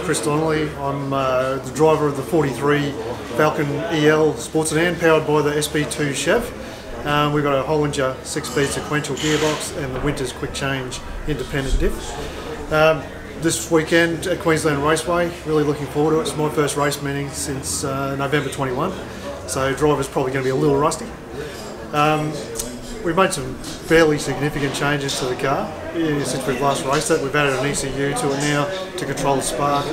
Chris Donnelly. I'm uh, the driver of the 43 Falcon EL sports sedan powered by the SB2 Chev. Um, we've got a Holinger 6-speed sequential gearbox and the Winters quick change independent diff. Um, this weekend at Queensland Raceway, really looking forward to it. It's my first race meeting since uh, November 21, so driver's probably going to be a little rusty. Um, we've made some fairly significant changes to the car since we've last raced it. We've added an ECU to it now to control the spark.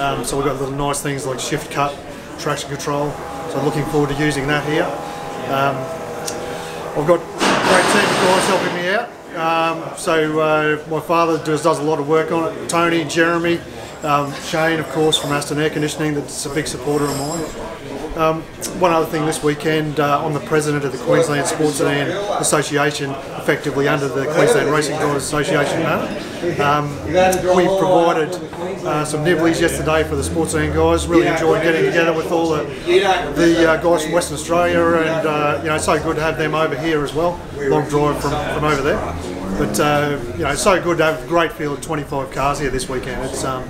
Um, so we've got little nice things like shift cut, traction control. So looking forward to using that here. Um, I've got a great team of guys helping me out. Um, so uh, my father does, does a lot of work on it. Tony, Jeremy, um, Shane, of course, from Aston Air Conditioning, that's a big supporter of mine. Um, one other thing this weekend, uh, I'm the president of the Queensland Sports Sedan Association, effectively under the Queensland Racing Drivers Association Um, we provided uh, some nibblies yesterday for the sports sedan guys. Really enjoyed getting together with all the, the uh, guys from Western Australia, and uh, you know, it's so good to have them over here as well. Long drive from, from over there. But uh, you know, it's so good to have a great field of 25 cars here this weekend. It's um,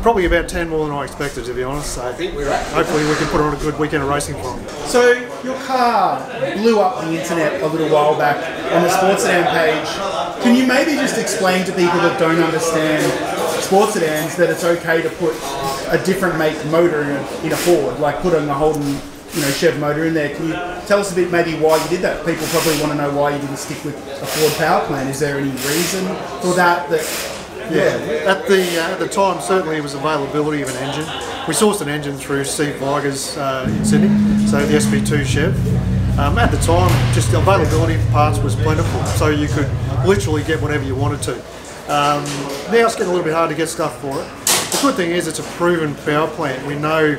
probably about 10 more than I expected, to be honest. So hopefully we can put on a good weekend of racing for them. So your car blew up the internet a little while back on the Sports Sedan page. Can you maybe just explain to people that don't understand sports sedans that it's okay to put a different make motor in a, in a Ford, like putting a Holden you know, Chev motor in there. Can you tell us a bit maybe why you did that? People probably want to know why you didn't stick with a Ford power plant. Is there any reason for that? That yeah, at the uh, at the time certainly it was availability of an engine. We sourced an engine through Steve Vigers uh, in Sydney, so the SB2 Chev. Um, at the time, just the availability of parts was plentiful, so you could literally get whatever you wanted to. Um, now it's getting a little bit hard to get stuff for it. The good thing is it's a proven power plant. We know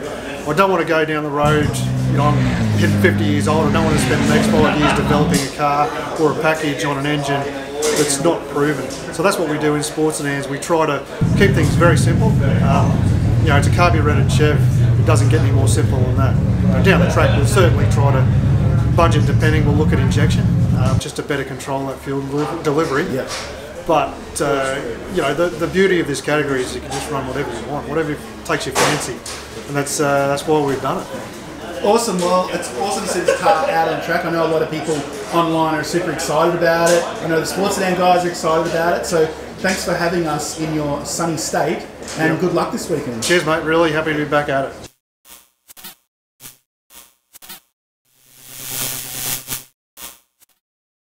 I don't want to go down the road, you know, I'm hitting 50 years old, I don't want to spend the next five years developing a car or a package on an engine that's not proven. So that's what we do in sports sedans. We try to keep things very simple. Um, you know, it's a carburetted Chev. It doesn't get any more simple than that. Now, down the track, we'll certainly try to budget depending. We'll look at injection um, just to better control that fuel delivery. Yeah. But uh, you know, the, the beauty of this category is you can just run whatever you want, whatever takes your fancy, and that's uh, that's why we've done it. Awesome. Well, it's awesome to see this car out on track. I know a lot of people online are super excited about it. I know the sports sedan guys are excited about it. So thanks for having us in your sunny state and yep. good luck this weekend. Cheers, mate. Really happy to be back at it.